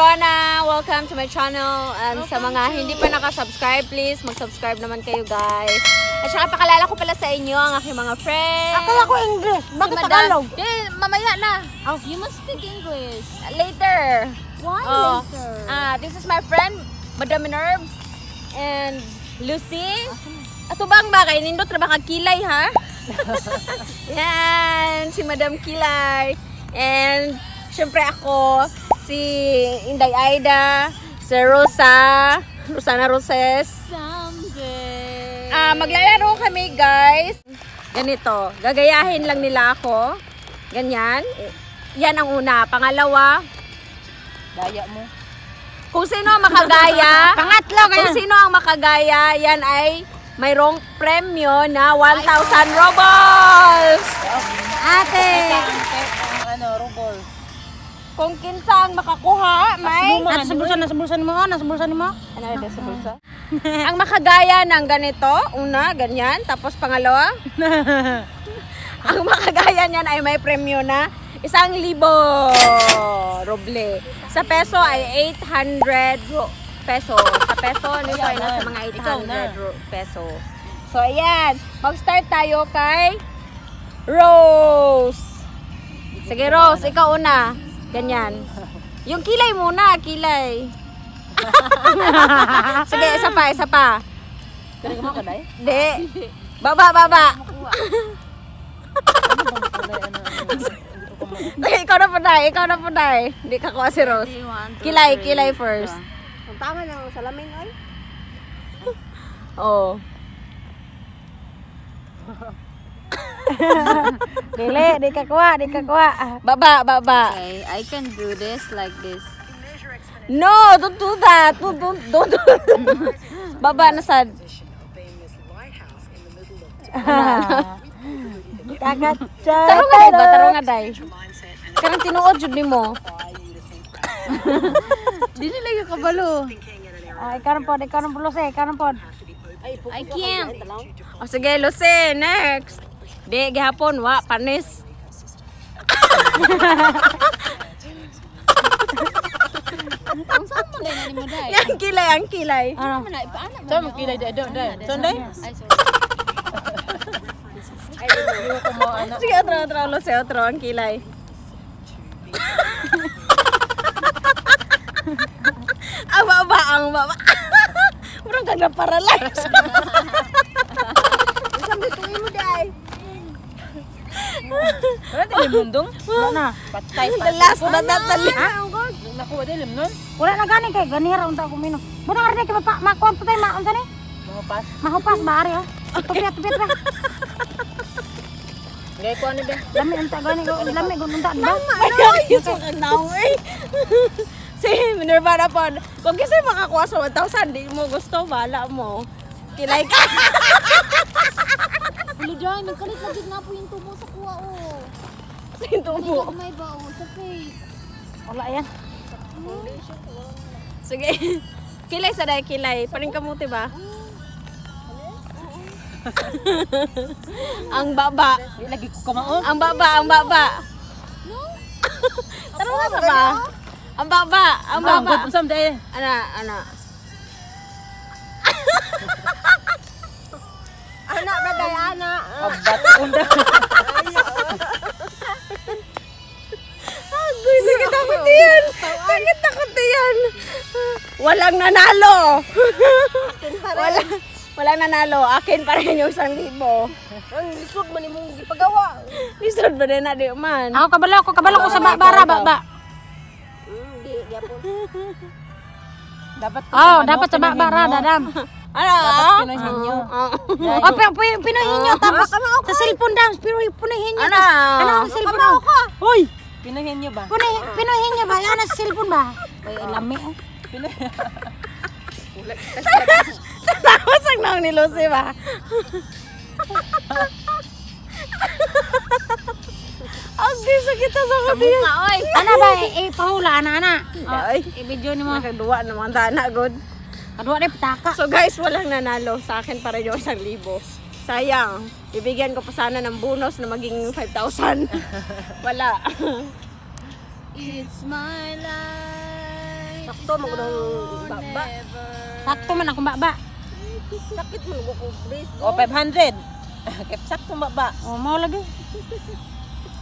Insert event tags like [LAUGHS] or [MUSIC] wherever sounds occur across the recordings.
Rona! Welcome to my channel. And sa mga hindi pa nakasubscribe, please mag-subscribe naman kayo guys. At saka pakalala ko pala sa inyo ang aking mga friends. Akala ko English. Bakit Si Tagalog? Eh, mamaya na. Oh. You must speak English. Later. Why Oh. later? Ah, this is my friend, Madam Nerves. And Lucy. Ato bang ba kay nindot ra ba kag kilay ha? [LAUGHS] Yan, si Madam Kilay. And syempre ako, si Inday Aida, si Rosa, Rosana Roses. Someday. Ah, maglalaro kami, guys. Ganito, gagayahin lang nila ako. Ganyan. Yan ang una. Pangalawa, Daya mo. kung sino ang makagaya, [LAUGHS] Pangatlo kung sino ang makagaya, yan ay mayroong premyo na 1,000 rubles. Ate. rubol. Kung kinsa ang makakuha, may... Nasa bulsa, nasa bulsa mo. Nasa bulsa mo. Ano na sa bulsa? ang makagaya ng ganito, una, ganyan, tapos pangalawa, [LAUGHS] ang makagaya niyan ay may premyo na isang libo ruble. Sa peso ay 800 ru- peso. Sa peso, nito ay nasa mga Ikaw na. 800 ru- peso. So, ayan. Mag-start tayo kay Rose. Sige, Rose, ikaw una. Ganyan. Yung kilay muna, kilay. [LAUGHS] Sige, isa pa, isa pa. Kaya mo ka dai? Di. Baba, baba. Ay, ikaw na po dai, ikaw na po dai. Hindi ka kuha si Rose. Kilay, kilay first. Ang tama ng salamin ay. Oh. [LAUGHS] [LAUGHS] Dili, di ka kuha, di ka kuha. Baba, baba. Okay, I can do this like this. No, don't do that. Don't, don't, don't. do- baba na sad. Kakatsa. Taro nga dai ba? Taro nga dai. Karang tinuod jud nimo. Dili lagi kabalo. Ay, karon pod, karon pod lose, karon pod. I can't. O sige, Lucy, next. Di, gihapon, wa, panis. Ang saan mo na ni mo dai? Yang kilay, ang kilay. Ano? Paana mo? Kilay dai dai dai? Saan dai? Sige, otro, otro, Lucy, otro, ang kilay. ang baba, ang baba. Murang kag na-paralyze. Sabi ko mo dai. Wala din limundong? Wala na. Patay pa. The last not the least. Nakuha din limnon? Wala na gani kay ganira unta ko mino. Muna arde kay pa makuan pa tay ma unsa ni? Mga pas. Mahupas ba ari oh. Ko? Lami unta gani ko, lami gun unta ba? Ay, so kag naoy. Si Minerva na po. Kung kasi makakuha sa 1,000, di mo gusto, bala mo. Kilay ka. Dai, nagkalit na gid na po yung tubo sa kuha oh. Hindi mo. ka may ba oh sa face. Wala yan. Sige. [LAUGHS] Kilay sa dahil kilay. Paring kamuti ba? [LAUGHS] ang baba. Lagi ko kamao. Ang baba, ang baba. [LAUGHS] Tara na sa ba? Ang baba, ang Ang baba. baba. Saan dai? Ana, ana. Anak na dahil, anak. Abat unda. Agoy, sakit ako diyan. Sakit ako diyan. Walang nanalo. Wala, walang nanalo. Akin pa rin yung isang libo. Ang lisod man imong gipagawa. Lisod ba na di man? Ako kabalo ko, kabalo ko sa bara baba. Dapat ko Oh, dapat sa bara dadam. Ano? Dapat Pinoy henyo. Oh, pero pinuhin nyo tapos sa cellphone daw, pero pinuhin nyo. Ano? Ano ang cellphone daw? Hoy, Pinuhin niyo ba? pinuhin, pinuhin nyo ba? Yan ang cellphone ba? Ay, lami oh. [LAUGHS] Tapos ang naong ni Lucy ba? [LAUGHS] Sakit sa Sa katiyan. mukha oy. Ano ba, eh, pahula, ana, ana. Ay, I-video ni mo. nakaduwa na mga tana, good. Kadua na pitaka. So guys, walang nanalo. Sa akin pa rin yung isang libo. Sayang. Bibigyan ko pa sana ng bonus na maging 5,000. [LAUGHS] Wala. It's my life. Sakto mo nang baba. Sakto man akong baba. Sakit mo ko please. O, 500. Kaya sakto ba ba? Oh, mau lagi. [LAUGHS]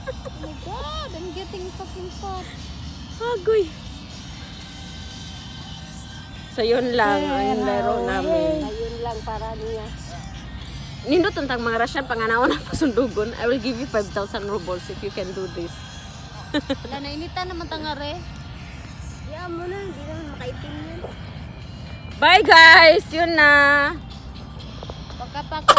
Oh my god, I'm getting fucking fat. Agoy. So yun lang ang laro namin. Ayun lang para niya. Nindot untang mga Russian panganaon na [LAUGHS] pasundugon. I will give you 5,000 rubles if you can do this. [LAUGHS] Wala na inita naman tangare. Yan mo na, hindi naman makaitim yun. Bye guys! Yun na! Paka-paka.